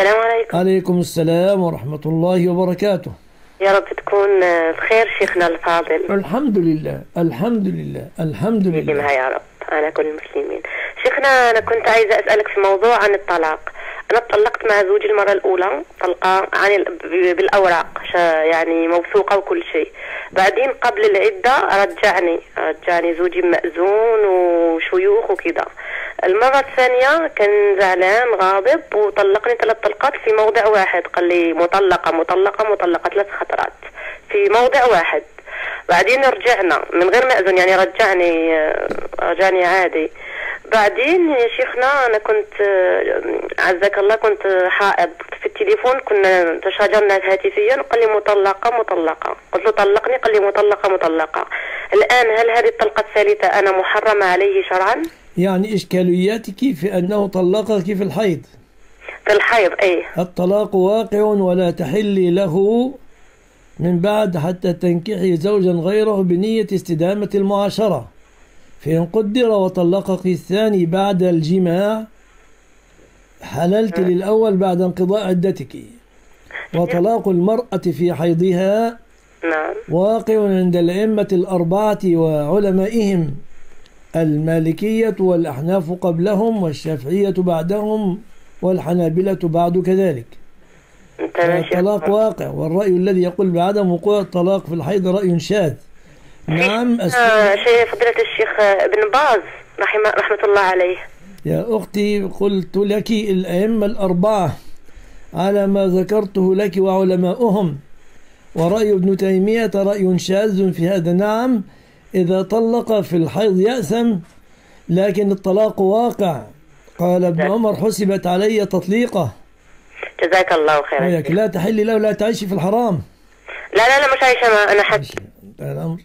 السلام عليكم. عليكم السلام ورحمة الله وبركاته. يا رب تكون بخير شيخنا الفاضل. الحمد لله الحمد لله الحمد لله. يديمها يا رب على كل المسلمين. شيخنا أنا كنت عايزة أسألك في موضوع عن الطلاق. أنا طلقت مع زوجي المرة الأولى طلقة عن ال- بالأوراق يعني موثوقة وكل شيء. بعدين قبل العدة رجعني رجعني زوجي مأذون وشيوخ وكذا. المرة الثانية كان زعلان غاضب وطلقني ثلاث طلقات في موضع واحد. قال لي مطلقة مطلقة مطلقة ثلاث خطرات. في موضع واحد. بعدين رجعنا من غير مأذون يعني رجعني رجعني عادي. بعدين يا شيخنا أنا كنت عزك الله كنت حائض. في التليفون كنا تشاجرنا هاتفيا. وقال لي مطلقة مطلقة. قلت له طلقني؟ قال لي مطلقة مطلقة. الآن هل هذه الطلقة الثالثة أنا محرمة عليه شرعا؟ يعني إشكالياتك في أنه طلقك في الحيض؟ في الحيض اي الطلاق واقع ولا تحلي له من بعد حتى تنكحي زوجا غيره بنية استدامة المعاشرة. فإن قدر وطلقك الثاني بعد الجماع حللت للأول بعد انقضاء عدتك. وطلاق المرأة في حيضها نعم. واقع عند الأئمة الأربعة وعلمائهم. المالكية والأحناف قبلهم والشافعية بعدهم والحنابلة بعد كذلك. الطلاق. واقع والرأي الذي يقول بعدم وقوع الطلاق في الحيض رأي شاذ. نعم أس... آه شيخ فضيلة الشيخ ابن باز رحمه رحمة الله عليه. يا أختي قلت لك الأئمة الأربعة على ما ذكرته لك وعلماؤهم ورأي ابن تيمية رأي شاذ في هذا. نعم إذا طلق في الحيض يأثم لكن الطلاق واقع. قال ابن عمر حسبت علي تطليقه. جزاك الله خيرا. لا تحل له لا تعيشي في الحرام. لا لا لا مش عايشة حتى انتهى الأمر.